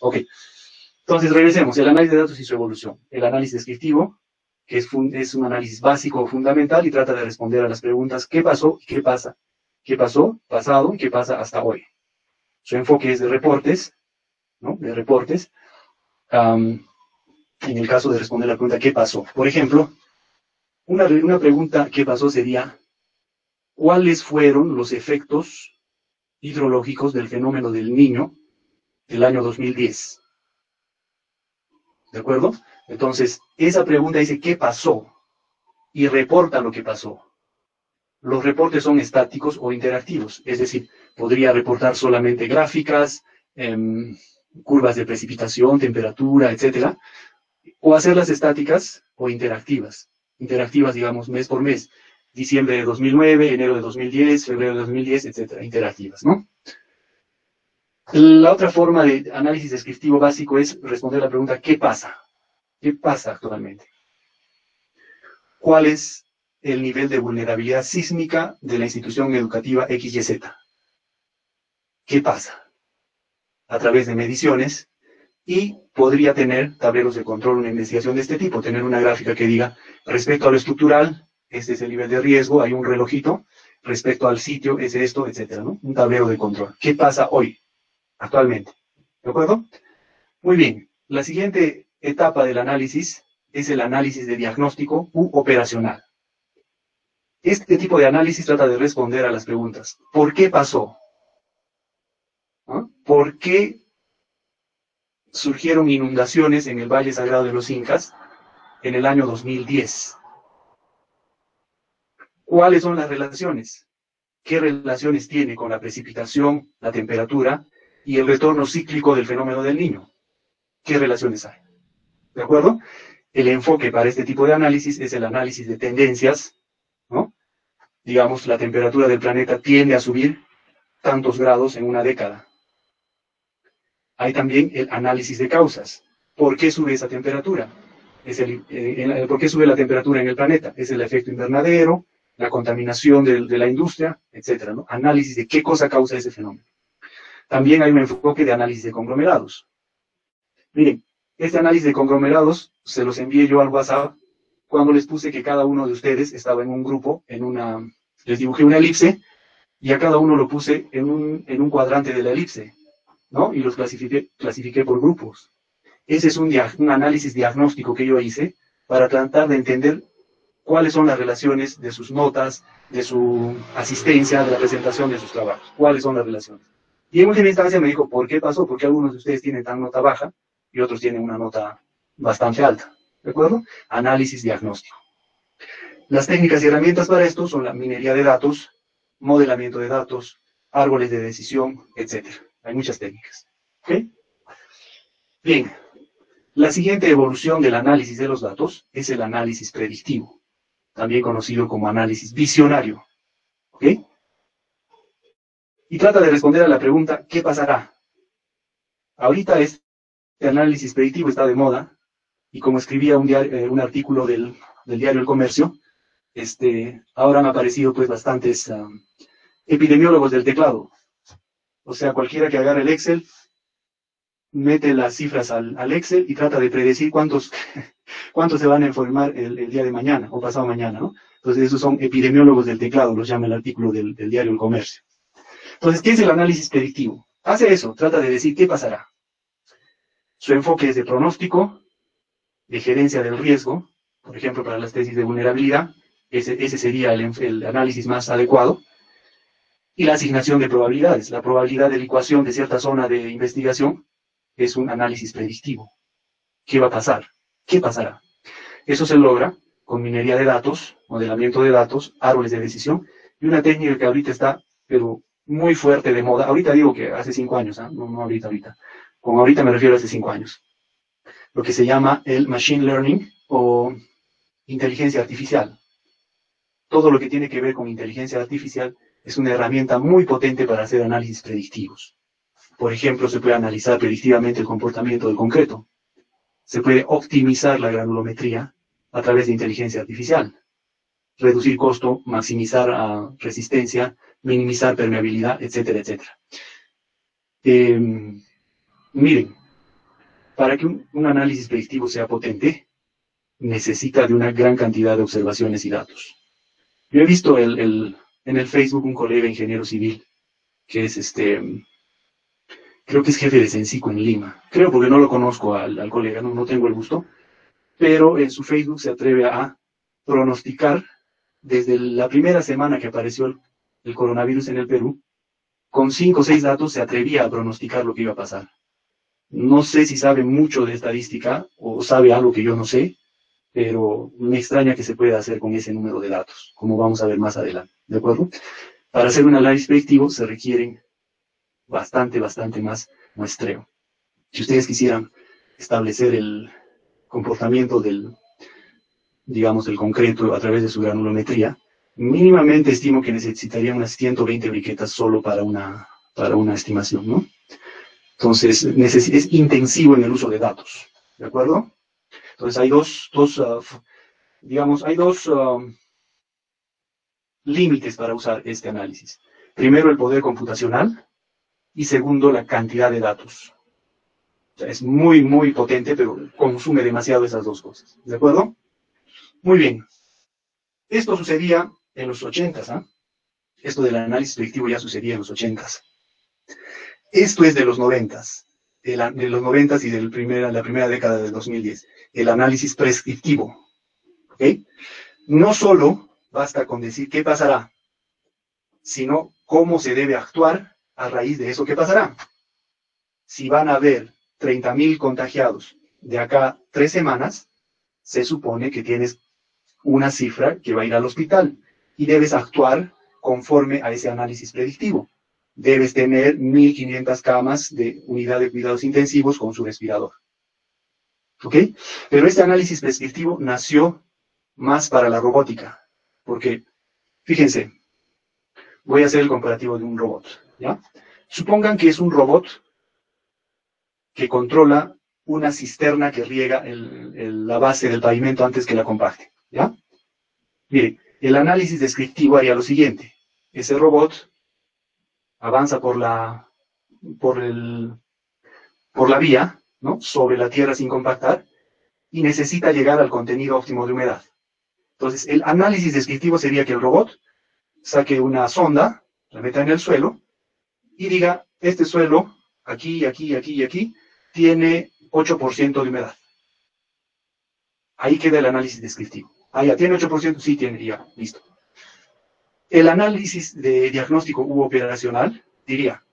Ok. Entonces, regresemos. El análisis de datos y su evolución. El análisis descriptivo, que es, un análisis básico fundamental y trata de responder a las preguntas ¿qué pasó y qué pasa? ¿Qué pasó, pasado y qué pasa hasta hoy? Su enfoque es de reportes, ¿no? De reportes. en el caso de responder la pregunta ¿qué pasó? Por ejemplo, una, una pregunta ¿qué pasó? sería ¿cuáles fueron los efectos hidrológicos del fenómeno del niño del año 2010. ¿De acuerdo? Entonces, esa pregunta dice, ¿qué pasó? Y reporta lo que pasó. Los reportes son estáticos o interactivos, es decir, podría reportar solamente gráficas, em, curvas de precipitación, temperatura, etcétera, o hacerlas estáticas o interactivas. Interactivas, digamos, mes por mes. Diciembre de 2009, enero de 2010, febrero de 2010, etcétera, interactivas, ¿no? La otra forma de análisis descriptivo básico es responder la pregunta ¿qué pasa? ¿Qué pasa actualmente? ¿Cuál es el nivel de vulnerabilidad sísmica de la institución educativa XYZ? ¿Qué pasa? A través de mediciones y podría tener tableros de control, una investigación de este tipo, tener una gráfica que diga respecto a lo estructural, este es el nivel de riesgo, hay un relojito, respecto al sitio es esto, etcétera, ¿no? Un tablero de control. ¿Qué pasa hoy? Actualmente. ¿De acuerdo? Muy bien. La siguiente etapa del análisis es el análisis de diagnóstico u operacional. Este tipo de análisis trata de responder a las preguntas. ¿Por qué pasó? ¿Ah? ¿Por qué surgieron inundaciones en el Valle Sagrado de los Incas en el año 2010? ¿Cuáles son las relaciones? ¿Qué relaciones tiene con la precipitación, la temperatura y el retorno cíclico del fenómeno del niño. ¿Qué relaciones hay? ¿De acuerdo? El enfoque para este tipo de análisis es el análisis de tendencias, ¿no? Digamos, la temperatura del planeta tiende a subir tantos grados en una década. Hay también el análisis de causas. ¿Por qué sube esa temperatura? Eh, ¿Por qué sube la temperatura en el planeta? Es el efecto invernadero, la contaminación de, la industria, etcétera, ¿no? Análisis de qué cosa causa ese fenómeno. También hay un enfoque de análisis de conglomerados. Miren, este análisis de conglomerados se los envié yo al WhatsApp cuando les puse que cada uno de ustedes estaba en un grupo, en una, les dibujé una elipse y a cada uno lo puse en un, en un cuadrante de la elipse, ¿no? Y los clasifiqué, clasifiqué por grupos. Ese es un, un análisis diagnóstico que yo hice para tratar de entender cuáles son las relaciones de sus notas, de su asistencia, de la presentación de sus trabajos, cuáles son las relaciones. Y en última instancia me dijo, ¿por qué pasó? Porque algunos de ustedes tienen tan nota baja y otros tienen una nota bastante alta. ¿De acuerdo? Análisis diagnóstico. Las técnicas y herramientas para esto son la minería de datos, modelamiento de datos, árboles de decisión, etc. Hay muchas técnicas. ¿Ok? Bien. La siguiente evolución del análisis de los datos es el análisis predictivo, también conocido como análisis visionario. Y trata de responder a la pregunta, ¿qué pasará? Ahorita este análisis predictivo está de moda, y como escribía un, eh, un artículo del, diario El Comercio, este, ahora han aparecido pues bastantes epidemiólogos del teclado. O sea, cualquiera que agarre el Excel, mete las cifras al, Excel y trata de predecir cuántos, cuántos se van a informar el, día de mañana o pasado mañana, ¿no? Entonces, esos son epidemiólogos del teclado, los llama el artículo del diario El Comercio. Entonces, ¿qué es el análisis predictivo? Hace eso, trata de decir qué pasará. Su enfoque es de pronóstico, de gerencia del riesgo, por ejemplo, para las tesis de vulnerabilidad, ese, sería el, análisis más adecuado, y la asignación de probabilidades. La probabilidad de licuación de cierta zona de investigación es un análisis predictivo. ¿Qué va a pasar? ¿Qué pasará? Eso se logra con minería de datos, modelamiento de datos, árboles de decisión, y una técnica que ahorita está, pero muy fuerte de moda. Ahorita digo que hace cinco años, ¿ah? no, ahorita, ahorita. Con ahorita me refiero a hace cinco años. Lo que se llama el machine learning o inteligencia artificial. Todo lo que tiene que ver con inteligencia artificial es una herramienta muy potente para hacer análisis predictivos. Por ejemplo, se puede analizar predictivamente el comportamiento del concreto. Se puede optimizar la granulometría a través de inteligencia artificial. Reducir costo, maximizar ah, resistencia, minimizar permeabilidad, etcétera, etcétera. Em, miren, Para que un, análisis predictivo sea potente, necesita de una gran cantidad de observaciones y datos. Yo he visto en el Facebook un colega ingeniero civil, que es este, creo que es jefe de Sensico en Lima. Creo porque no lo conozco al, colega, no, no tengo el gusto, pero en su Facebook se atreve a pronosticar desde la primera semana que apareció el, coronavirus en el Perú, con cinco o seis datos se atrevía a pronosticar lo que iba a pasar. No sé si sabe mucho de estadística o sabe algo que yo no sé, pero me extraña que se pueda hacer con ese número de datos, como vamos a ver más adelante. ¿De acuerdo? Para hacer un análisis predictivo se requieren bastante, bastante más muestreo. Si ustedes quisieran establecer el comportamiento del, digamos, del concreto a través de su granulometría, mínimamente estimo que necesitarían unas 120 briquetas solo para una, para una estimación, ¿no? Entonces, es intensivo en el uso de datos, ¿de acuerdo? Entonces, hay dos, dos uh, digamos, hay dos um, límites para usar este análisis. Primero, el poder computacional, y segundo, la cantidad de datos. es muy, muy potente, pero consume demasiado esas dos cosas. ¿De acuerdo? Muy bien. Esto sucedía en los 80, ¿ah? Esto del análisis predictivo ya sucedía en los 80. Esto es de los 90, de, los 90 y de la primera, la primera década del 2010. El análisis prescriptivo. ¿Ok? No solo basta con decir qué pasará, sino cómo se debe actuar a raíz de eso, ¿qué pasará? Si van a haber 30.000 contagiados de acá tres semanas, se supone que tienes una cifra que va a ir al hospital y debes actuar conforme a ese análisis predictivo. Debes tener 1.500 camas de unidad de cuidados intensivos con su respirador. ¿Ok? Pero este análisis prescriptivo nació más para la robótica, porque, fíjense, voy a hacer el comparativo de un robot. ¿ya? Supongan que es un robot que controla una cisterna que riega la base del pavimento antes que la compacte, ¿ya? Mire, el análisis descriptivo haría lo siguiente. Ese robot avanza por la, por el, por la vía, ¿no? Sobre la tierra sin compactar y necesita llegar al contenido óptimo de humedad. Entonces, el análisis descriptivo sería que el robot saque una sonda, la meta en el suelo y diga, este suelo, aquí, aquí, aquí y aquí, tiene 8% de humedad. Ahí queda el análisis descriptivo. Ah, ya, ¿tiene 8%? Sí, tiene, ya, listo. El análisis de diagnóstico u operacional diría,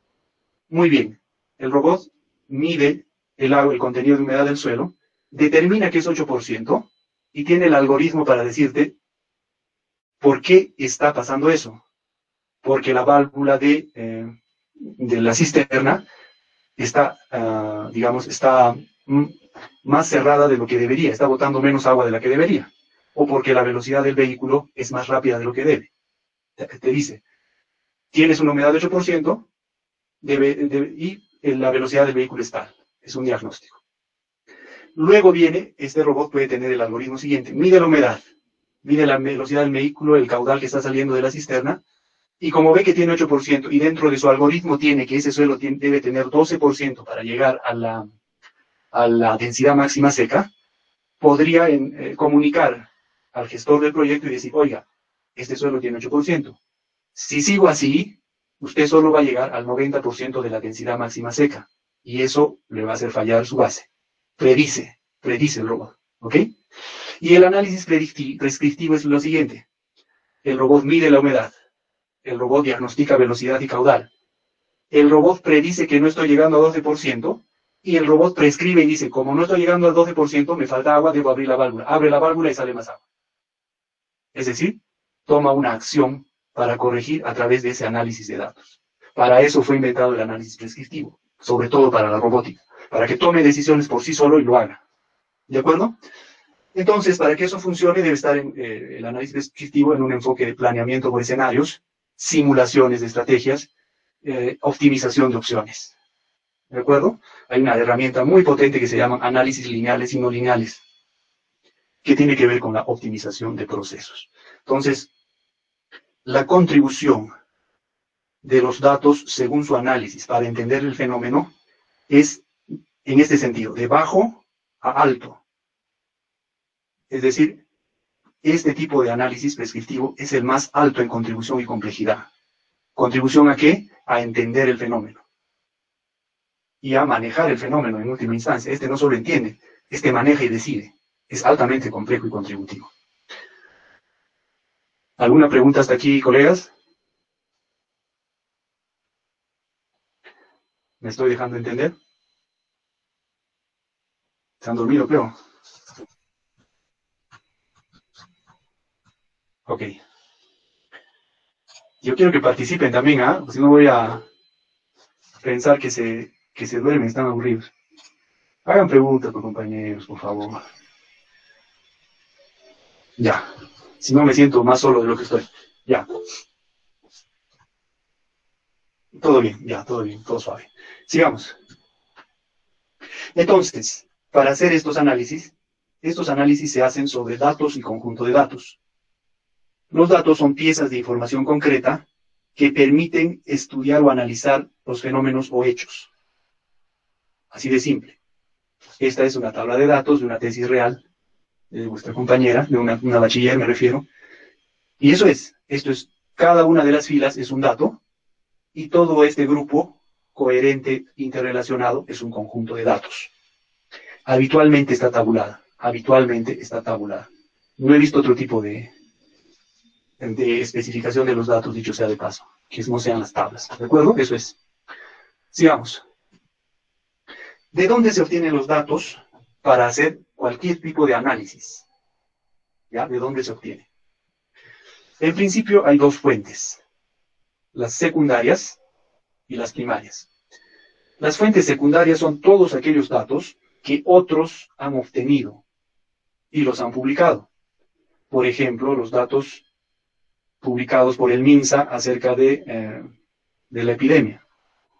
muy bien, el robot mide el el contenido de humedad del suelo, determina que es 8% y tiene el algoritmo para decirte por qué está pasando eso. Porque la válvula de eh, de la cisterna está, ah, digamos, está más cerrada de lo que debería, está botando menos agua de la que debería, o porque la velocidad del vehículo es más rápida de lo que debe. Te, dice, tienes una humedad de 8%, debe, y la velocidad del vehículo es tal. Es un diagnóstico. Luego viene, este robot puede tener el algoritmo siguiente, mide la humedad, mide la velocidad del vehículo, el caudal que está saliendo de la cisterna, y como ve que tiene 8% y dentro de su algoritmo tiene que ese suelo debe tener 12% para llegar a la, a la densidad máxima seca, podría eh, comunicar al gestor del proyecto y decir, oiga, este suelo tiene 8%. Si sigo así, usted solo va a llegar al 90% de la densidad máxima seca. Y eso le va a hacer fallar su base. Predice, predice el robot. ¿Ok? Y el análisis prescriptivo es lo siguiente. El robot mide la humedad, el robot diagnostica velocidad y caudal. El robot predice que no estoy llegando a 12% y el robot prescribe y dice, como no estoy llegando al 12%, me falta agua, debo abrir la válvula. Abre la válvula y sale más agua. Es decir, toma una acción para corregir a través de ese análisis de datos. Para eso fue inventado el análisis prescriptivo, sobre todo para la robótica, para que tome decisiones por sí solo y lo haga. ¿De acuerdo? Entonces, para que eso funcione, debe estar eh, el análisis prescriptivo en un enfoque de planeamiento por escenarios, simulaciones de estrategias, eh, optimización de opciones. ¿De acuerdo? Hay una herramienta muy potente que se llama análisis lineales y no lineales, que tiene que ver con la optimización de procesos. Entonces, la contribución de los datos según su análisis para entender el fenómeno es en este sentido, de bajo a alto. Es decir, este tipo de análisis prescriptivo es el más alto en contribución y complejidad. ¿Contribución a qué? A entender el fenómeno. Y a manejar el fenómeno en última instancia. Este no solo entiende, este maneja y decide. Es altamente complejo y contributivo. ¿Alguna pregunta hasta aquí, colegas? ¿Me estoy dejando entender? Se han dormido, creo. Ok. Yo quiero que participen también, ¿ah? Si no voy a pensar que se, que se duermen, están aburridos. Hagan preguntas, compañeros, por favor. Ya. Si no me siento más solo de lo que estoy. Ya. Todo bien, ya, todo bien, todo suave. Sigamos. Entonces, para hacer estos análisis, estos análisis se hacen sobre datos y conjunto de datos. Los datos son piezas de información concreta que permiten estudiar o analizar los fenómenos o hechos. Así de simple. Esta es una tabla de datos de una tesis real de vuestra compañera, de una, bachiller me refiero. Y eso es, esto es, cada una de las filas es un dato y todo este grupo coherente, interrelacionado, es un conjunto de datos. Habitualmente está tabulada, habitualmente está tabulada. No he visto otro tipo de, de especificación de los datos, dicho sea de paso, que no sean las tablas. ¿De acuerdo? Eso es. Sigamos. ¿De dónde se obtienen los datos para hacer cualquier tipo de análisis? ¿Ya? ¿De dónde se obtiene? En principio hay dos fuentes, las secundarias y las primarias. Las fuentes secundarias son todos aquellos datos que otros han obtenido y los han publicado. Por ejemplo, los datos publicados por el MINSA acerca de, eh, de la epidemia.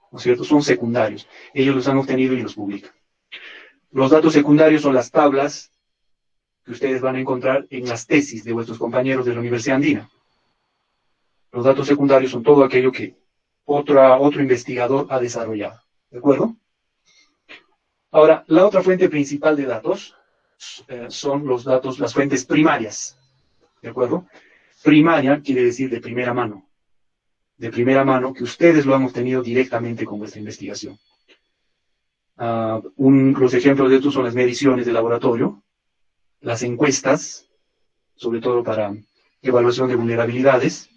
¿No es cierto? Son secundarios. Ellos los han obtenido y los publican. Los datos secundarios son las tablas que ustedes van a encontrar en las tesis de vuestros compañeros de la Universidad Andina. Los datos secundarios son todo aquello que otra, otro investigador ha desarrollado. ¿De acuerdo? Ahora, la otra fuente principal de datos eh, son los datos, las fuentes primarias. ¿De acuerdo? Primaria quiere decir de primera mano. De primera mano, que ustedes lo han obtenido directamente con vuestra investigación. Ah, los ejemplos de esto son las mediciones de laboratorio, las encuestas, sobre todo para evaluación de vulnerabilidades,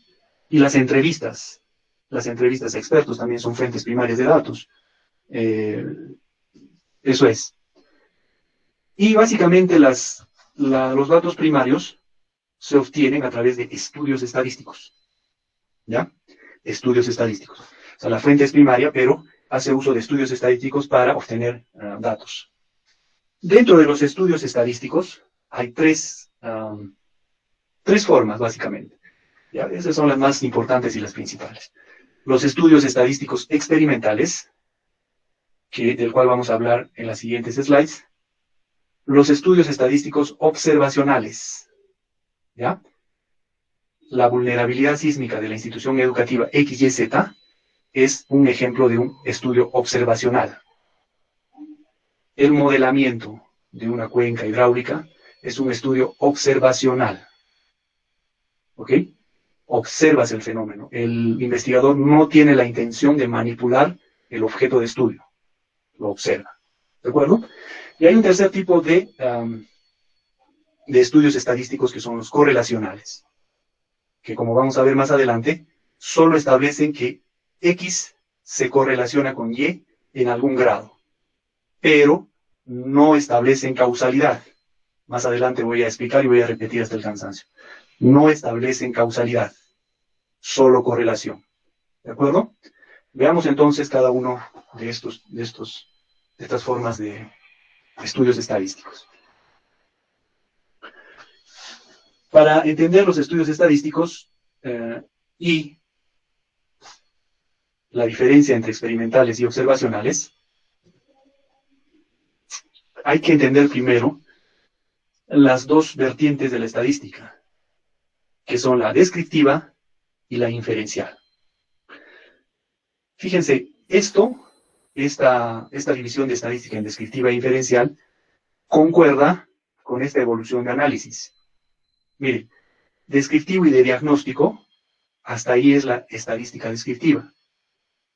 y las entrevistas. Las entrevistas a expertos también son fuentes primarias de datos. Eh, eso es. Y básicamente los datos primarios se obtienen a través de estudios estadísticos. ¿Ya? Estudios estadísticos. O sea, la fuente es primaria, pero hace uso de estudios estadísticos para obtener ah, datos. Dentro de los estudios estadísticos hay tres, tres formas, básicamente. ¿Ya? Esas son las más importantes y las principales. Los estudios estadísticos experimentales, del cual vamos a hablar en las siguientes slides. Los estudios estadísticos observacionales, ¿ya? La vulnerabilidad sísmica de la institución educativa XYZ es un ejemplo de un estudio observacional. El modelamiento de una cuenca hidráulica es un estudio observacional. ¿Ok? Observas el fenómeno. El investigador no tiene la intención de manipular el objeto de estudio. Lo observa. ¿De acuerdo? Y hay un tercer tipo de de estudios estadísticos que son los correlacionales, que como vamos a ver más adelante, solo establecen que X se correlaciona con Y en algún grado, pero no establecen causalidad. Más adelante voy a explicar y voy a repetir hasta el cansancio. No establecen causalidad, solo correlación. ¿De acuerdo? Veamos entonces cada uno de estos, de estos, de estas formas de estudios estadísticos. Para entender los estudios estadísticos eh, y la diferencia entre experimentales y observacionales, hay que entender primero las dos vertientes de la estadística, que son la descriptiva y la inferencial. Fíjense, esto esta, esta división de estadística en descriptiva e inferencial concuerda con esta evolución de análisis. Mire, descriptivo y de diagnóstico, hasta ahí es la estadística descriptiva.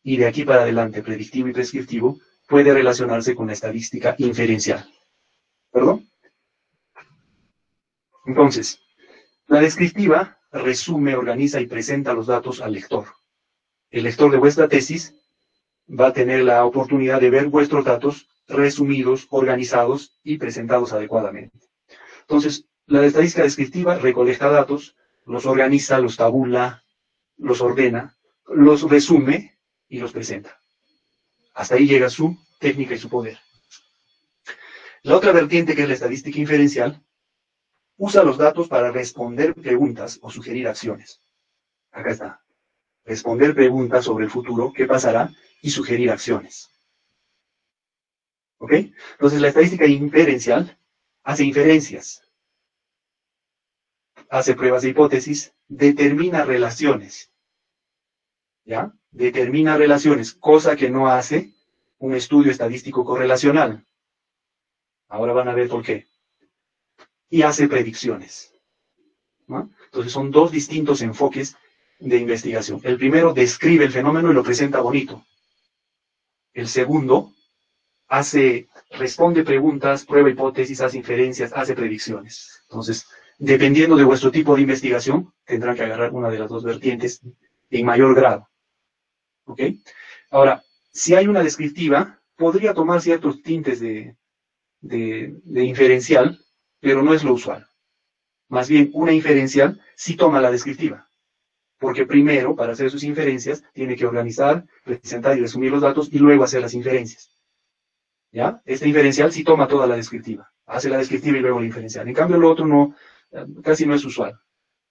Y de aquí para adelante, predictivo y prescriptivo, puede relacionarse con la estadística inferencial. ¿Perdón? Entonces, la descriptiva resume, organiza y presenta los datos al lector. El lector de vuestra tesis va a tener la oportunidad de ver vuestros datos resumidos, organizados y presentados adecuadamente. Entonces, la estadística descriptiva recolecta datos, los organiza, los tabula, los ordena, los resume y los presenta. Hasta ahí llega su técnica y su poder. La otra vertiente, que es la estadística inferencial, usa los datos para responder preguntas o sugerir acciones. Acá está. Responder preguntas sobre el futuro, qué pasará, y sugerir acciones. ¿Ok? Entonces la estadística inferencial hace inferencias, hace pruebas de hipótesis, determina relaciones. ¿Ya? Determina relaciones, cosa que no hace un estudio estadístico correlacional. Ahora van a ver por qué. Y hace predicciones. Entonces son dos distintos enfoques de investigación. El primero describe el fenómeno y lo presenta bonito. El segundo hace, responde preguntas, prueba hipótesis, hace inferencias, hace predicciones. Entonces, dependiendo de vuestro tipo de investigación, tendrán que agarrar una de las dos vertientes en mayor grado. ¿Ok? Ahora, si hay una descriptiva, podría tomar ciertos tintes de, de inferencial, pero no es lo usual. Más bien, una inferencial sí toma la descriptiva. Porque primero, para hacer sus inferencias, tiene que organizar, presentar y resumir los datos y luego hacer las inferencias. ¿Ya? Esta inferencial sí toma toda la descriptiva. Hace la descriptiva y luego la inferencial. En cambio, lo otro no, casi no es usual.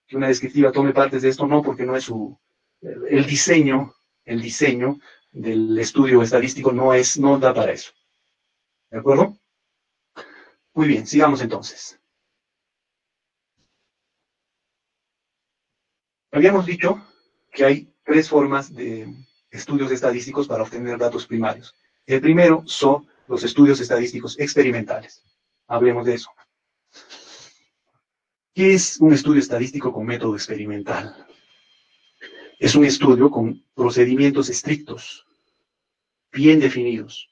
Que una descriptiva tome partes de esto, no, porque no es su, el diseño, el diseño del estudio estadístico no es, no da para eso. ¿De acuerdo? Muy bien, sigamos entonces. Habíamos dicho que hay tres formas de estudios estadísticos para obtener datos primarios. El primero son los estudios estadísticos experimentales. Hablemos de eso. ¿Qué es un estudio estadístico con método experimental? Es un estudio con procedimientos estrictos, bien definidos.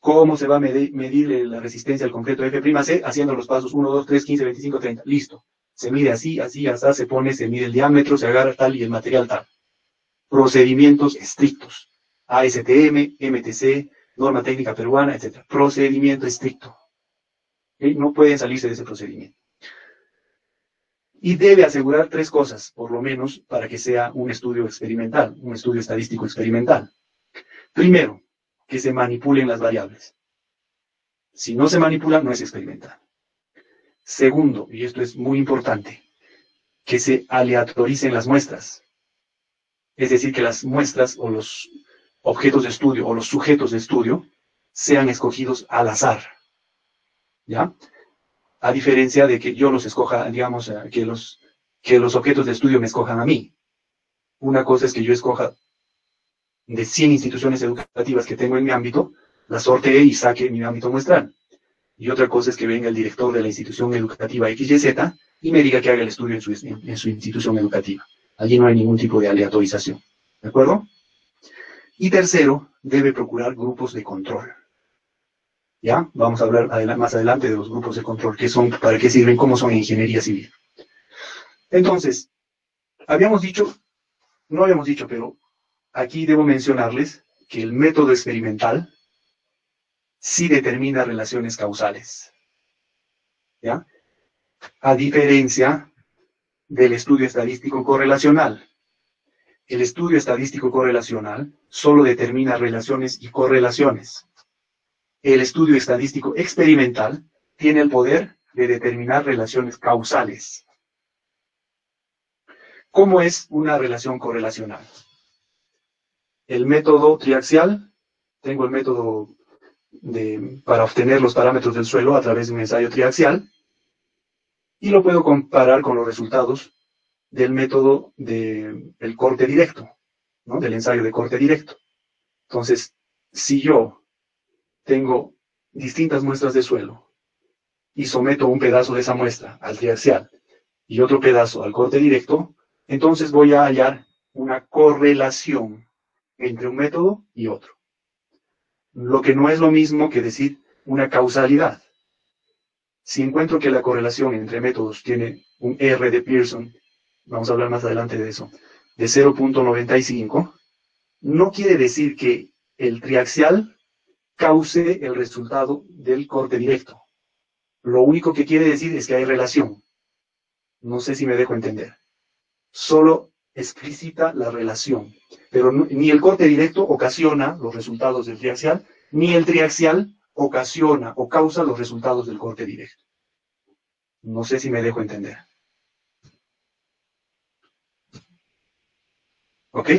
¿Cómo se va a medir, la resistencia al concreto F'C? Haciendo los pasos 1, 2, 3, 15, 25, 30. Listo. Se mide así, así, así, se pone, se mide el diámetro, se agarra tal y el material tal. Procedimientos estrictos. ASTM, MTC, norma técnica peruana, etc. Procedimiento estricto. No pueden salirse de ese procedimiento y debe asegurar tres cosas, por lo menos, para que sea un estudio experimental, un estudio estadístico experimental. Primero, que se manipulen las variables. Si no se manipulan, no es experimental. Segundo, y esto es muy importante, que se aleatoricen las muestras. Es decir, que las muestras o los objetos de estudio o los sujetos de estudio sean escogidos al azar. ¿Ya? A diferencia de que yo los escoja, digamos, eh, que los, que los objetos de estudio me escojan a mí. Una cosa es que yo escoja de 100 instituciones educativas que tengo en mi ámbito, la sortee y saque mi ámbito muestral. Y otra cosa es que venga el director de la institución educativa XYZ y me diga que haga el estudio en su, en su institución educativa. Allí no hay ningún tipo de aleatorización. ¿De acuerdo? Y tercero, debe procurar grupos de control. Vamos a hablar más adelante de los grupos de control, qué son, para qué sirven, cómo son en ingeniería civil. Entonces, habíamos dicho, no habíamos dicho, pero aquí debo mencionarles que el método experimental sí determina relaciones causales. ¿Ya? A diferencia del estudio estadístico correlacional. El estudio estadístico correlacional solo determina relaciones y correlaciones el estudio estadístico experimental tiene el poder de determinar relaciones causales. ¿Cómo es una relación correlacional? El método triaxial, tengo el método para obtener los parámetros del suelo a través de un ensayo triaxial, y lo puedo comparar con los resultados del método del corte directo, del ensayo de corte directo. Entonces, si yo tengo distintas muestras de suelo y someto un pedazo de esa muestra al triaxial y otro pedazo al corte directo, entonces voy a hallar una correlación entre un método y otro. Lo que no es lo mismo que decir una causalidad. Si encuentro que la correlación entre métodos tiene un R de Pearson, vamos a hablar más adelante de eso, de 0.95, no quiere decir que el triaxial cause el resultado del corte directo. Lo único que quiere decir es que hay relación. No sé si me dejo entender. Solo explicita la relación. Pero ni el corte directo ocasiona los resultados del triaxial, ni el triaxial ocasiona o causa los resultados del corte directo. No sé si me dejo entender. ¿Ok?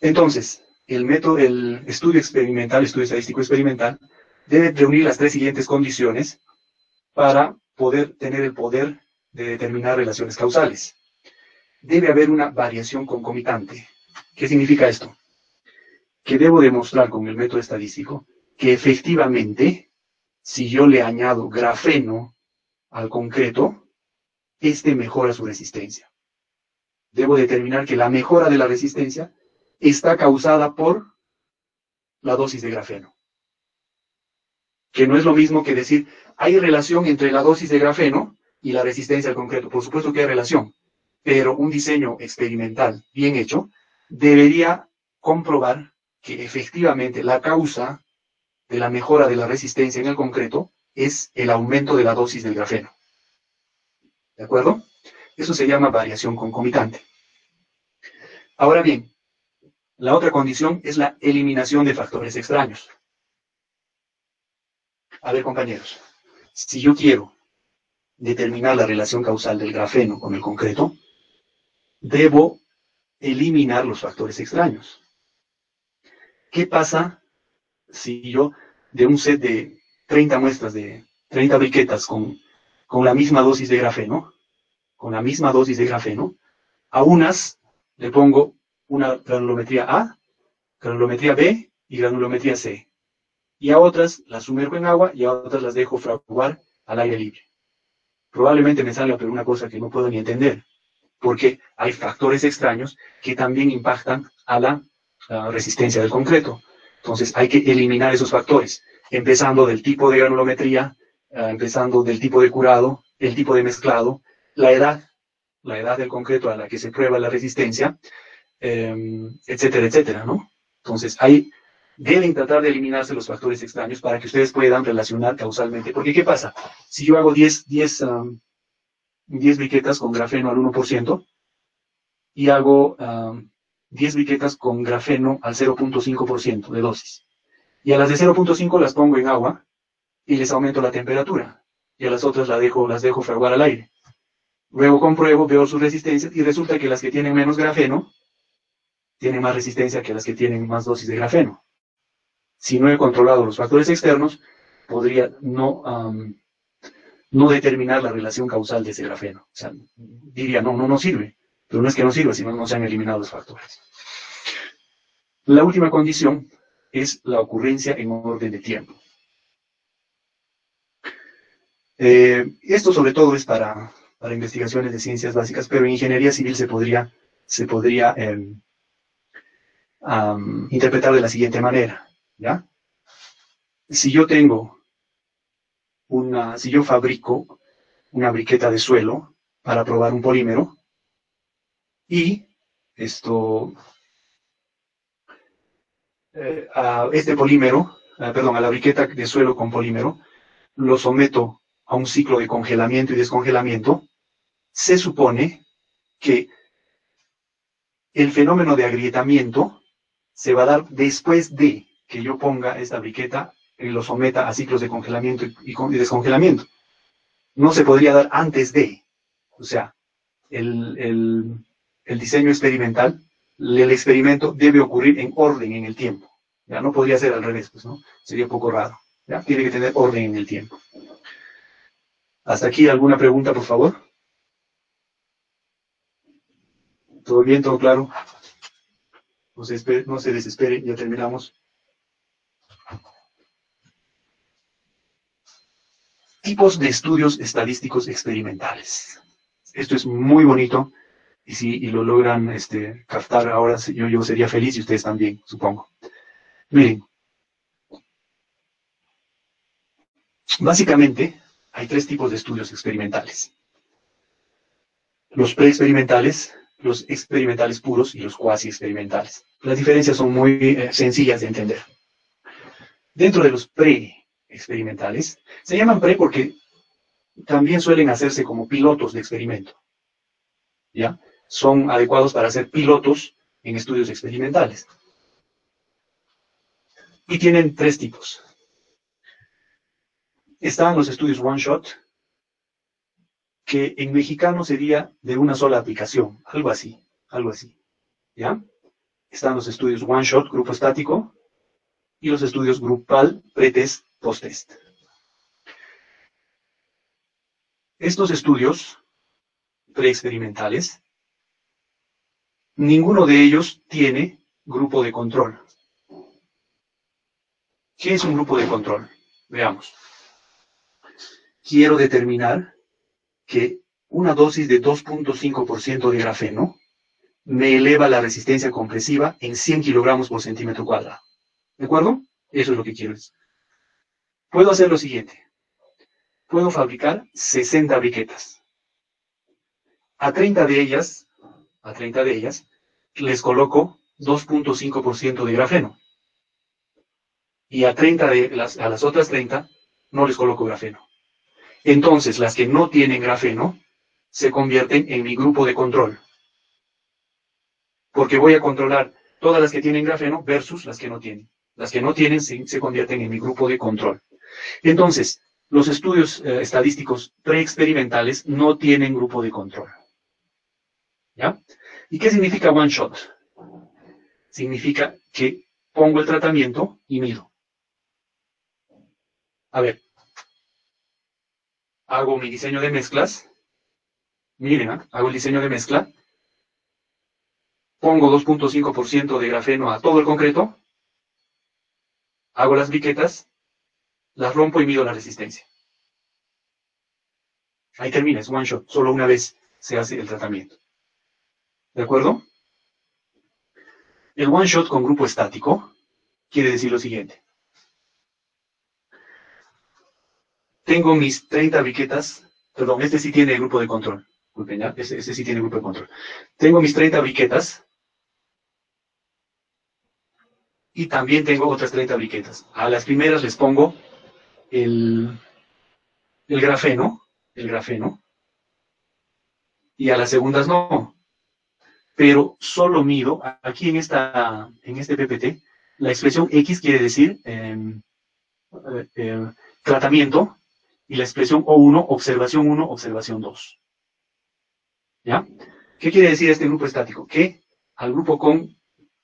Entonces, el método, el estudio experimental, estudio estadístico experimental, debe reunir las tres siguientes condiciones para poder tener el poder de determinar relaciones causales. Debe haber una variación concomitante. ¿Qué significa esto? Que debo demostrar con el método estadístico que efectivamente, si yo le añado grafeno al concreto, este mejora su resistencia. Debo determinar que la mejora de la resistencia está causada por la dosis de grafeno. Que no es lo mismo que decir, hay relación entre la dosis de grafeno y la resistencia al concreto. Por supuesto que hay relación, pero un diseño experimental bien hecho debería comprobar que efectivamente la causa de la mejora de la resistencia en el concreto es el aumento de la dosis del grafeno. ¿De acuerdo? Eso se llama variación concomitante. Ahora bien, la otra condición es la eliminación de factores extraños. A ver, compañeros, si yo quiero determinar la relación causal del grafeno con el concreto, debo eliminar los factores extraños. ¿Qué pasa si yo de un set de 30 muestras de 30 briquetas con, con la misma dosis de grafeno, con la misma dosis de grafeno, a unas le pongo una granulometría A, granulometría B y granulometría C. Y a otras las sumerjo en agua y a otras las dejo fraguar al aire libre. Probablemente me salga pero una cosa que no puedo ni entender, porque hay factores extraños que también impactan a la, resistencia del concreto. Entonces hay que eliminar esos factores, empezando del tipo de granulometría, eh, empezando del tipo de curado, el tipo de mezclado, la edad, la edad del concreto a la que se prueba la resistencia, Em, etcétera, etcétera, ¿no? Entonces, ahí deben tratar de eliminarse los factores extraños para que ustedes puedan relacionar causalmente. Porque, ¿qué pasa? Si yo hago 10, 10, 10 briquetas con grafeno al 1% y hago 10 briquetas con grafeno al 0.5% de dosis, y a las de 0.5 las pongo en agua y les aumento la temperatura, y a las otras las dejo, las dejo fraguar al aire. Luego compruebo, veo sus resistencias y resulta que las que tienen menos grafeno tienen más resistencia que las que tienen más dosis de grafeno. Si no he controlado los factores externos, podría no, no determinar la relación causal de ese grafeno. O sea, diría, no, no, no sirve. Pero no es que no sirva, sino no se han eliminado los factores. La última condición es la ocurrencia en orden de tiempo. Eh, esto sobre todo es para, para, investigaciones de ciencias básicas, pero en ingeniería civil se podría, se podría interpretar de la siguiente manera, ¿ya? Si yo tengo una, si yo fabrico una briqueta de suelo para probar un polímero y esto, eh, a este polímero, perdón, a la briqueta de suelo con polímero, lo someto a un ciclo de congelamiento y descongelamiento, se supone que el fenómeno de agrietamiento se va a dar después de que yo ponga esta briqueta y lo someta a ciclos de congelamiento y, descongelamiento. No se podría dar antes de. O sea, el, diseño experimental, el experimento debe ocurrir en orden en el tiempo. Ya no podría ser al revés, pues, ¿no? Sería un poco raro. ¿ya? Tiene que tener orden en el tiempo. ¿Hasta aquí alguna pregunta, por favor? ¿Todo bien? ¿Todo claro? No se, desespere, ya terminamos. Tipos de estudios estadísticos experimentales. Esto es muy bonito y si lo logran este, captar ahora, yo, yo sería feliz y ustedes también, supongo. Miren, básicamente hay tres tipos de estudios experimentales. Los preexperimentales, los experimentales puros y los cuasi experimentales. Las diferencias son muy eh, sencillas de entender. Dentro de los pre-experimentales, se llaman pre porque también suelen hacerse como pilotos de experimento. ¿Ya? Son adecuados para ser pilotos en estudios experimentales. Y tienen tres tipos. Están los estudios one shot, que en mexicano sería de una sola aplicación, algo así, algo así. ¿Ya? Están los estudios one shot, grupo estático, y los estudios grupal, pretest, post-test. Estos estudios preexperimentales, ninguno de ellos tiene grupo de control. ¿Qué es un grupo de control? Veamos. Quiero determinar que una dosis de 2.5% de grafeno me eleva la resistencia compresiva en 100 kilogramos por centímetro cuadrado. ¿De acuerdo? Eso es lo que quiero. Puedo hacer lo siguiente. Puedo fabricar 60 briquetas. A 30 de ellas, a 30 de ellas, les coloco 2.5% de grafeno. Y a 30 de las, a las otras 30 no les coloco grafeno. Entonces, las que no tienen grafeno se convierten en mi grupo de control. Porque voy a controlar todas las que tienen grafeno versus las que no tienen. Las que no tienen se, convierten en mi grupo de control. Entonces, los estudios eh, estadísticos preexperimentales no tienen grupo de control. ¿Ya? ¿Y qué significa one shot? Significa que pongo el tratamiento y mido. A ver, hago mi diseño de mezclas. Miren, ¿ah? hago el diseño de mezcla. Pongo 2.5% de grafeno a todo el concreto hago las briquetas, las rompo y mido la resistencia. Ahí termina, es one shot, solo una vez se hace el tratamiento. ¿De acuerdo? El one shot con grupo estático quiere decir lo siguiente. Tengo mis 30 briquetas, perdón, este sí tiene grupo de control. Este, este sí tiene grupo de control. Tengo mis 30 briquetas y también tengo otras 30 briquetas. A las primeras les pongo el, el grafeno, el grafeno, y a las segundas no. Pero solo mido, aquí en, esta, en este PPT, la expresión X quiere decir em, em, tratamiento y la expresión O1, observación 1, observación 2. ¿Ya? ¿Qué quiere decir este grupo estático? Que al grupo con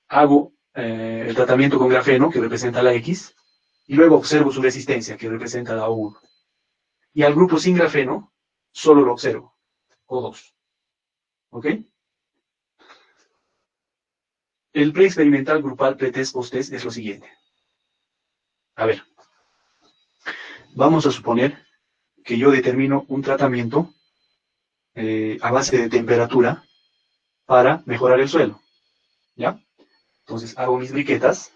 hago eh, el tratamiento con grafeno, que representa la X, y luego observo su resistencia, que representa la O1. Y al grupo sin grafeno, solo lo observo, O2. ¿Ok? El preexperimental grupal pretest post-test es lo siguiente. A ver, vamos a suponer que yo determino un tratamiento eh, a base de temperatura para mejorar el suelo. ¿Ya? Entonces hago mis briquetas,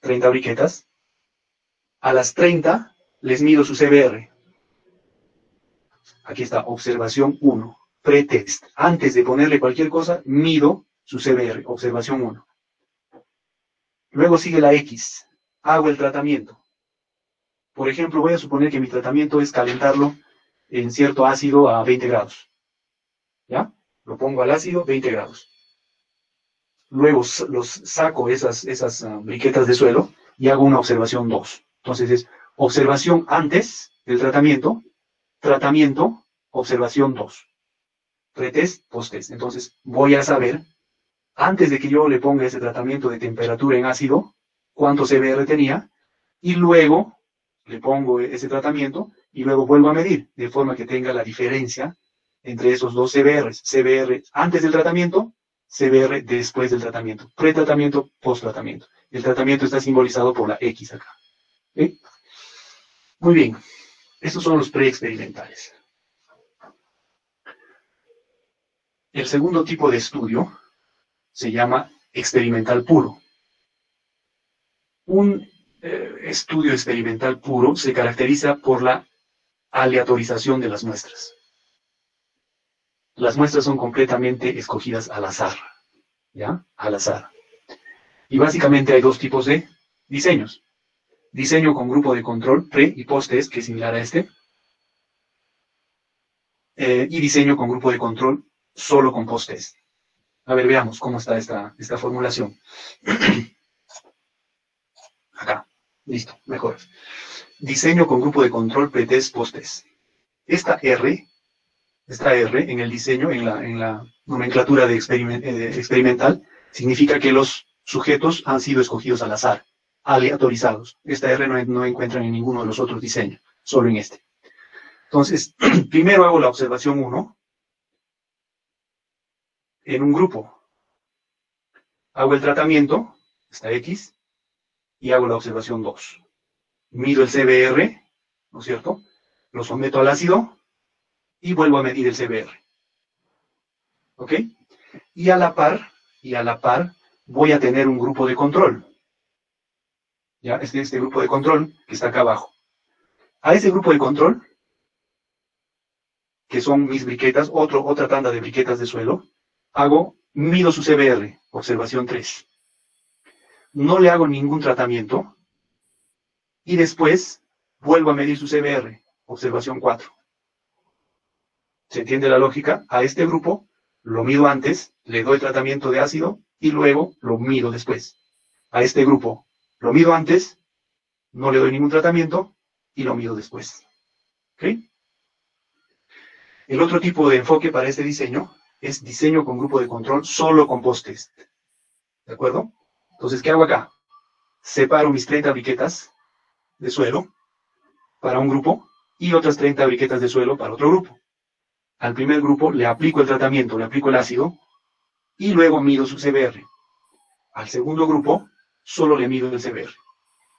30 briquetas. A las 30 les mido su CBR. Aquí está, observación 1, pretest. Antes de ponerle cualquier cosa, mido su CBR, observación 1. Luego sigue la X, hago el tratamiento. Por ejemplo, voy a suponer que mi tratamiento es calentarlo en cierto ácido a 20 grados. ¿Ya? Lo pongo al ácido, 20 grados luego los saco esas, esas ah, briquetas de suelo y hago una observación 2. Entonces es observación antes del tratamiento, tratamiento, observación 2. Pretest, posttest. Entonces voy a saber, antes de que yo le ponga ese tratamiento de temperatura en ácido, cuánto CBR tenía, y luego le pongo ese tratamiento y luego vuelvo a medir, de forma que tenga la diferencia entre esos dos CBRs. CBR antes del tratamiento CBR después del tratamiento. Pretratamiento, post-tratamiento. El tratamiento está simbolizado por la X acá. Muy bien. Estos son los preexperimentales. El segundo tipo de estudio se llama experimental puro. Un eh, estudio experimental puro se caracteriza por la aleatorización de las muestras. Las muestras son completamente escogidas al azar, ¿ya? Al azar. Y básicamente hay dos tipos de diseños. Diseño con grupo de control pre y post test, que es similar a este. Eh, y diseño con grupo de control solo con post test. A ver, veamos cómo está esta, esta formulación. Acá, listo, mejor. Diseño con grupo de control pretest post-test. Esta R, esta R en el diseño, en la, en la nomenclatura de eh, experimental, significa que los sujetos han sido escogidos al azar, aleatorizados. Esta R no, no encuentran en ninguno de los otros diseños, solo en este. Entonces, primero hago la observación 1, en un grupo. Hago el tratamiento, está X, y hago la observación 2. Mido el CBR, ¿no es cierto? Lo someto al ácido y vuelvo a medir el CBR. ¿Ok? Y a la par, y a la par, voy a tener un grupo de control. ¿Ya? Este, este grupo de control que está acá abajo. A ese grupo de control, que son mis briquetas, otro, otra tanda de briquetas de suelo, hago, mido su CBR, observación 3. No le hago ningún tratamiento y después vuelvo a medir su CBR, observación 4. ¿Se entiende la lógica? A este grupo lo mido antes, le doy tratamiento de ácido y luego lo mido después. A este grupo lo mido antes, no le doy ningún tratamiento y lo mido después. ¿Ok? El otro tipo de enfoque para este diseño es diseño con grupo de control solo con post-test. ¿De acuerdo? Entonces, ¿qué hago acá? Separo mis 30 briquetas de suelo para un grupo y otras 30 briquetas de suelo para otro grupo. Al primer grupo le aplico el tratamiento, le aplico el ácido y luego mido su CBR. Al segundo grupo solo le mido el CBR,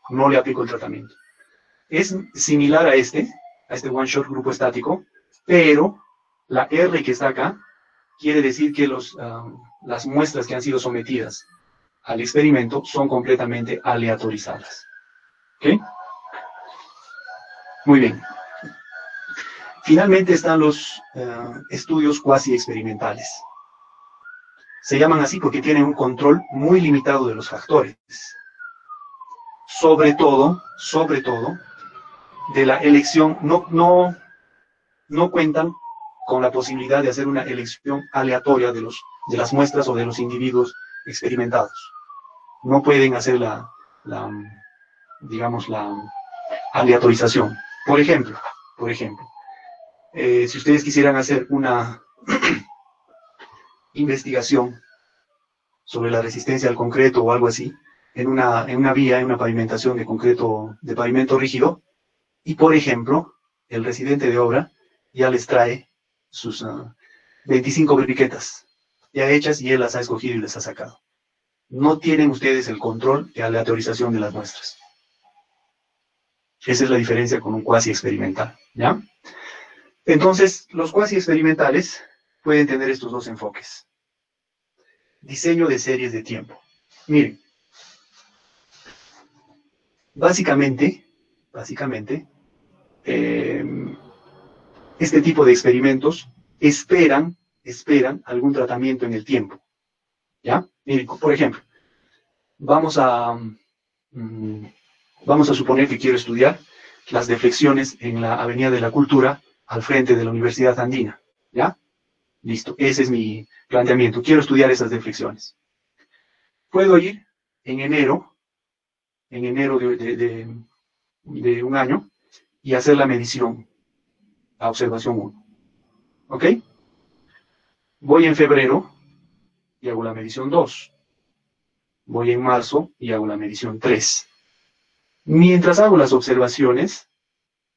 no le aplico el tratamiento. Es similar a este, a este one shot grupo estático, pero la R que está acá quiere decir que los, las muestras que han sido sometidas al experimento son completamente aleatorizadas. ¿Ok? Muy bien. Finalmente están los eh, estudios cuasi experimentales. Se llaman así porque tienen un control muy limitado de los factores. Sobre todo, sobre todo, de la elección, no, no, no cuentan con la posibilidad de hacer una elección aleatoria de, los, de las muestras o de los individuos experimentados. No pueden hacer la, digamos, la aleatorización. Por ejemplo, por ejemplo, eh, si ustedes quisieran hacer una investigación sobre la resistencia al concreto o algo así, en una, en una vía, en una pavimentación de concreto, de pavimento rígido, y por ejemplo, el residente de obra ya les trae sus 25 ah, briquetas ya hechas y él las ha escogido y les ha sacado. No tienen ustedes el control de aleatorización de las muestras. Esa es la diferencia con un cuasi experimental, ¿ya? Entonces, los cuasi experimentales pueden tener estos dos enfoques. Diseño de series de tiempo. Miren, básicamente, básicamente, eh, este tipo de experimentos esperan, esperan algún tratamiento en el tiempo. ¿Ya? por ejemplo, vamos a, mm, vamos a suponer que quiero estudiar las deflexiones en la Avenida de la Cultura al frente de la Universidad Andina. ¿Ya? Listo, ese es mi planteamiento. Quiero estudiar esas deflexiones. Puedo ir en enero, en enero de, de un año, y hacer la medición a observación 1. ¿Ok? Voy en febrero y hago la medición 2. Voy en marzo y hago la medición 3. Mientras hago las observaciones,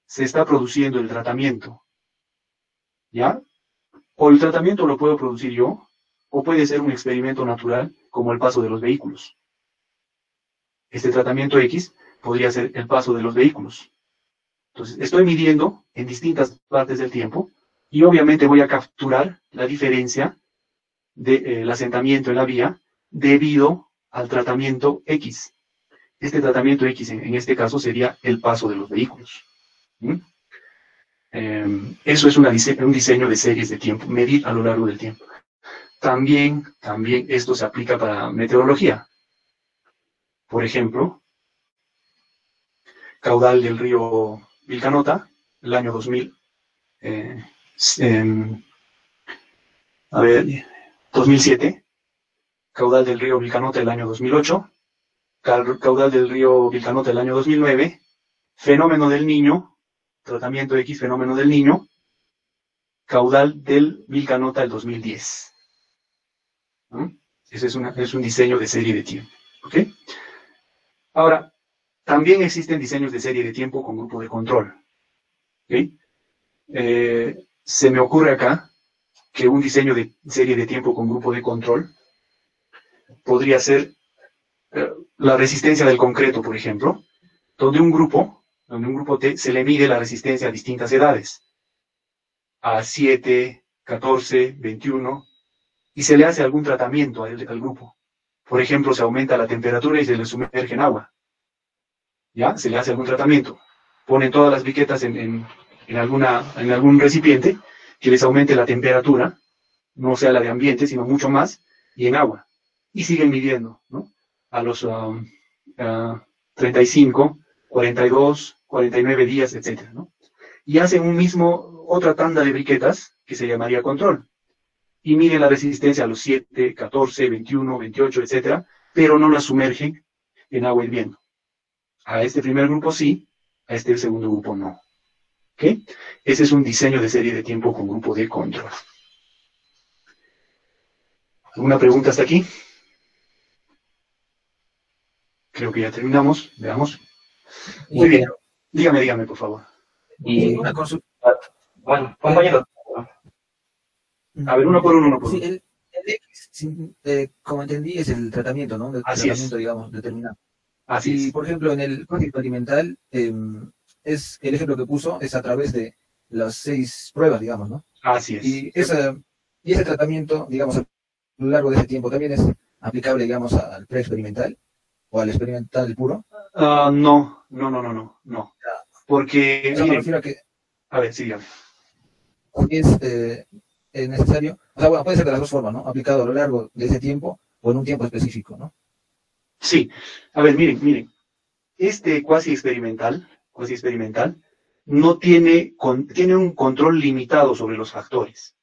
se está produciendo el tratamiento. ¿Ya? O el tratamiento lo puedo producir yo, o puede ser un experimento natural, como el paso de los vehículos. Este tratamiento X podría ser el paso de los vehículos. Entonces, estoy midiendo en distintas partes del tiempo y obviamente voy a capturar la diferencia del asentamiento en la vía debido al tratamiento X. Este tratamiento X en, este caso sería el paso de los vehículos. Em, eso es un diseño de series de tiempo, medir a lo largo del tiempo. También, también esto se aplica para meteorología. Por ejemplo, caudal del río Vilcanota, el año 2000, eh, em, a ver, 2007, caudal del río Vilcanota el año 2008, caudal del río Vilcanota el año 2009, fenómeno del niño, tratamiento X fenómeno del niño, caudal del Vilcanota el 2010. Ese es, es, un diseño de serie de tiempo. Ahora, también existen diseños de serie de tiempo con grupo de control. Eh, se me ocurre acá que un diseño de serie de tiempo con grupo de control podría ser eh, la resistencia del concreto, por ejemplo, donde un grupo, donde un grupo T se le mide la resistencia a distintas edades, a 7, 14, 21, y se le hace algún tratamiento al, grupo. Por ejemplo, se aumenta la temperatura y se le sumerge en agua. ¿Ya? Se le hace algún tratamiento. Ponen todas las briquetas en, alguna, en algún recipiente que les aumente la temperatura, no sea la de ambiente, sino mucho más, y en agua. Y siguen midiendo, ¿no? A los 35, 42, 49 días, etc. ¿no? Y hacen un mismo, otra tanda de briquetas que se llamaría control y miden la resistencia a los 7, 14, 21, 28, etcétera, pero no la sumergen en agua hirviendo. A este primer grupo sí, a este segundo grupo no. ¿Ok? Ese es un diseño de serie de tiempo con grupo de control. ¿Alguna pregunta hasta aquí? Creo que ya terminamos. Veamos. Muy bien. Dígame, dígame, por favor. Y una consulta. Bueno, compañero, a ver, uno por uno, uno por uno. Sí, el, X, eh, como entendí, es el tratamiento, ¿no? El tratamiento, digamos, determinado. Así y, por ejemplo, en el código experimental, em, es el ejemplo que puso es a través de las seis pruebas, digamos, ¿no? Así es. Y, y ese tratamiento, digamos, a lo largo de ese tiempo, ¿también es aplicable, digamos, al preexperimental o al experimental puro? Uh, no, no, no, no, no, no. Porque, a, que, a ver, sí, Es, eh, es necesario, o sea, bueno, puede ser de las dos formas, ¿no? Aplicado a lo largo de ese tiempo o en un tiempo específico, ¿no? Sí, a ver, miren, miren, este cuasi experimental, cuasi experimental, no tiene, tiene un control limitado sobre los factores.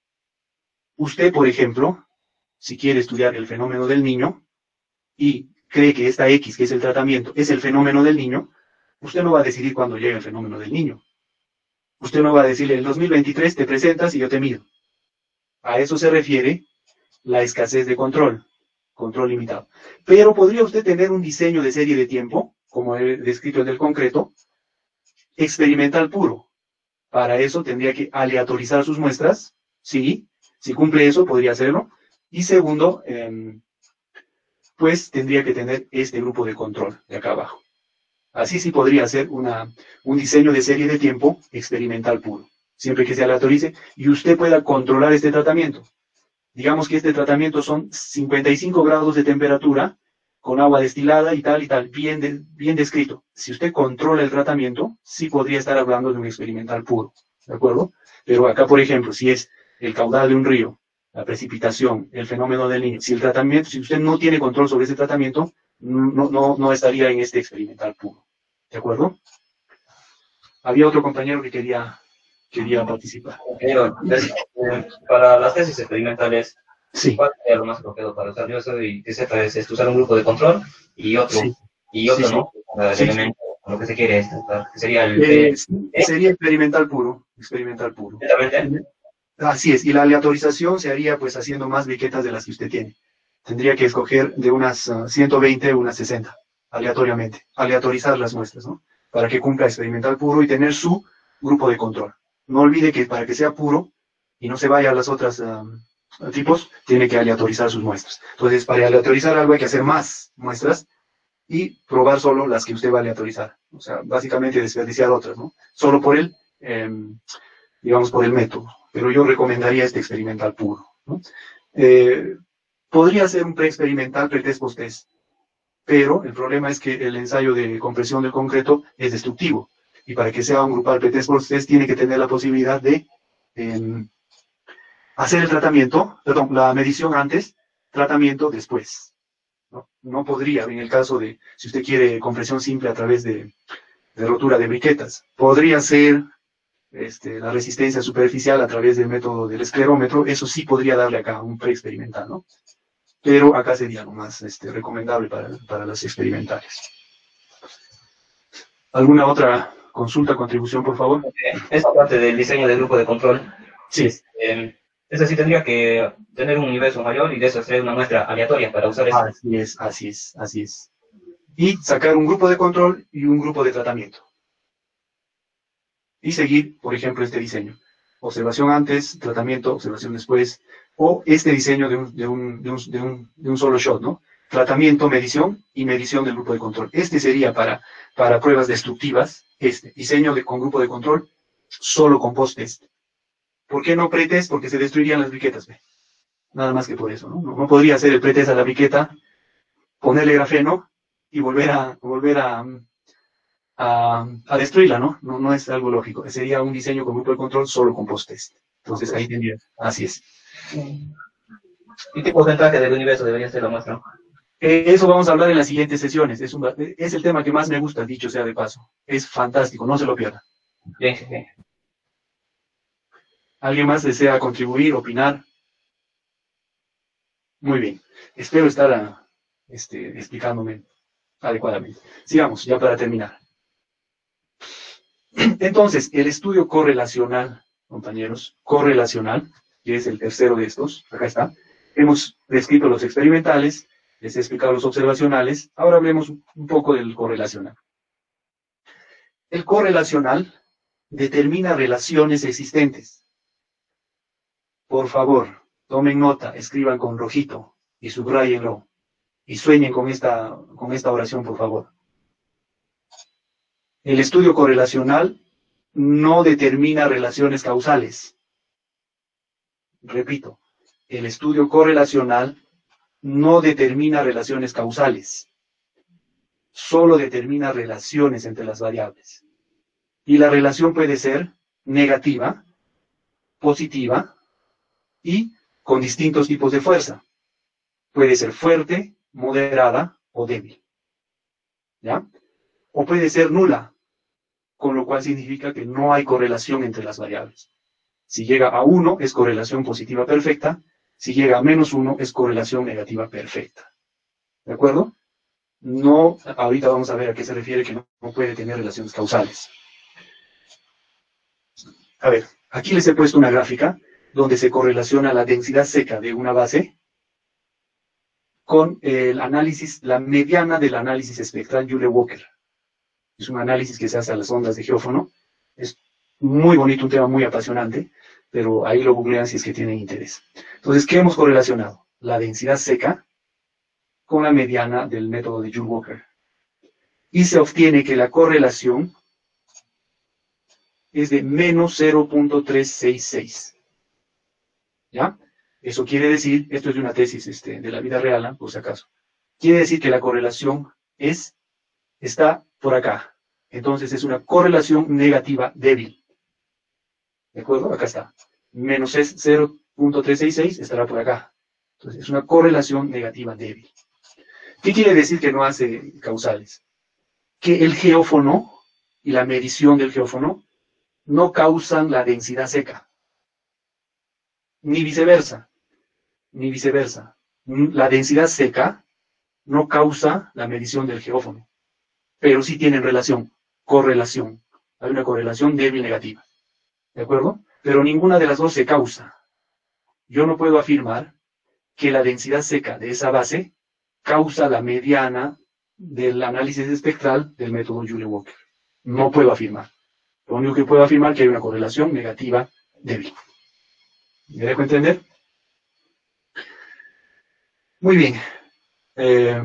Usted, por ejemplo, si quiere estudiar el fenómeno del niño y cree que esta X, que es el tratamiento, es el fenómeno del niño, usted no va a decidir cuándo llega el fenómeno del niño. Usted no va a decirle, en 2023 te presentas y yo te mido. A eso se refiere la escasez de control, control limitado. Pero podría usted tener un diseño de serie de tiempo, como he descrito en el concreto, experimental puro. Para eso tendría que aleatorizar sus muestras, sí, si cumple eso podría hacerlo. Y segundo, em, pues tendría que tener este grupo de control de acá abajo. Así sí podría ser una, un diseño de serie de tiempo experimental puro siempre que se aleatorice, y usted pueda controlar este tratamiento. Digamos que este tratamiento son 55 grados de temperatura con agua destilada y tal y tal, bien, bien descrito. Si usted controla el tratamiento, sí podría estar hablando de un experimental puro, ¿de acuerdo? Pero acá, por ejemplo, si es el caudal de un río, la precipitación, el fenómeno del niño, si el tratamiento, si usted no tiene control sobre ese tratamiento, no, no, no estaría en este experimental puro, ¿de acuerdo? Había otro compañero que quería quería participar. para las tesis experimentales, sí. ¿cuál sería lo más apropiado para usar? Yo soy es usar un grupo de control y otro, y otro, ¿no? elemento, lo que se quiere es que sería el... Eh, sería experimental puro, experimental puro. Así es, y la aleatorización se haría pues haciendo más briquetas de las que usted tiene. Tendría que escoger de unas 120 unas 60, aleatoriamente, aleatorizar las muestras, ¿no? Para que cumpla experimental puro y tener su grupo de control no olvide que para que sea puro y no se vaya a las otras um, tipos, tiene que aleatorizar sus muestras. Entonces, para aleatorizar algo hay que hacer más muestras y probar solo las que usted va a aleatorizar. O sea, básicamente desperdiciar otras, ¿no? Solo por el, em, digamos, por el método. Pero yo recomendaría este experimental puro, ¿no? Eh, podría ser un preexperimental, pretest post-test, pero el problema es que el ensayo de compresión del concreto es destructivo. Y para que sea un grupal pretest post-test tiene que tener la posibilidad de em, hacer el tratamiento, perdón, la medición antes, tratamiento después. ¿no? podría, en el caso de, si usted quiere compresión simple a través de, rotura de briquetas, podría ser este, la resistencia superficial a través del método del esclerómetro, eso sí podría darle acá un preexperimental, ¿no? Pero acá sería lo más este, recomendable para, para las experimentales. ¿Alguna otra consulta, contribución, por favor? Esta parte del diseño del grupo de control. Sí. Este, es decir, tendría que tener un universo mayor y de eso hacer una muestra aleatoria para usar eso. Así es, así es, así es. Y sacar un grupo de control y un grupo de tratamiento. Y seguir, por ejemplo, este diseño. Observación antes, tratamiento, observación después, o este diseño de un, solo shot, ¿no? Tratamiento, medición y medición del grupo de control. Este sería para, pruebas destructivas, este, diseño con grupo de control, solo con post-test. ¿Por qué no pretest? Porque se destruirían las briquetas. Nada más que por eso, ¿no? No, podría hacer el pretest a la briqueta, ponerle grafeno y volver a, volver a, a, destruirla, ¿no? ¿no? No es algo lógico. Sería un diseño con grupo de control solo con post-test. Entonces ahí tendría, así es. ¿Y qué porcentaje del universo debería ser la muestra? Eh, eso vamos a hablar en las siguientes sesiones. Es, es el tema que más me gusta, dicho sea de paso. Es fantástico, no se lo pierda. Bien, bien. ¿Alguien más desea contribuir, opinar? Muy bien. Espero estar este, explicándome adecuadamente. Sigamos, ya para terminar. Entonces, el estudio correlacional, compañeros, correlacional, que es el tercero de estos, acá está. Hemos descrito los experimentales, les he explicado los observacionales, ahora hablemos un poco del correlacional. El correlacional determina relaciones existentes. Por favor, tomen nota, escriban con rojito y subrayenlo y sueñen con esta, con esta oración, por favor. El estudio correlacional no determina relaciones causales. Repito, el estudio correlacional no determina relaciones causales, solo determina relaciones entre las variables. Y la relación puede ser negativa, positiva y con distintos tipos de fuerza. Puede ser fuerte, moderada o débil. ¿Ya? O puede ser nula, con lo cual significa que no hay correlación entre las variables. Si llega a 1 es correlación positiva perfecta, si llega a menos 1 es correlación negativa perfecta. ¿De acuerdo? No, ahorita vamos a ver a qué se refiere que no, no puede tener relaciones causales. A ver, aquí les he puesto una gráfica donde se correlaciona la densidad seca de una base con el análisis, la mediana del análisis espectral Joule-Walker. Es un análisis que se hace a las ondas de geófono. Es muy bonito, un tema muy apasionante, pero ahí lo googlean si es que tienen interés. Entonces, ¿qué hemos correlacionado? La densidad seca con la mediana del método de Joule-Walker. Y se obtiene que la correlación es de menos 0.366. ¿Ya? Eso quiere decir, esto es de una tesis este, de la vida real, por si acaso. Quiere decir que la correlación es, está por acá. Entonces es una correlación negativa débil. ¿De acuerdo? Acá está. Menos 0.366 estará por acá. Entonces es una correlación negativa débil. ¿Qué quiere decir que no hace causales? Que el geófono y la medición del geófono no causan la densidad seca ni viceversa, ni viceversa. La densidad seca no causa la medición del geófono, pero sí tienen relación, correlación. Hay una correlación débil negativa. ¿De acuerdo? Pero ninguna de las dos se causa. Yo no puedo afirmar que la densidad seca de esa base causa la mediana del análisis espectral del método Joule-Walker. No puedo afirmar. Lo único que puedo afirmar es que hay una correlación negativa débil. ¿Me dejo entender? Muy bien. Eh,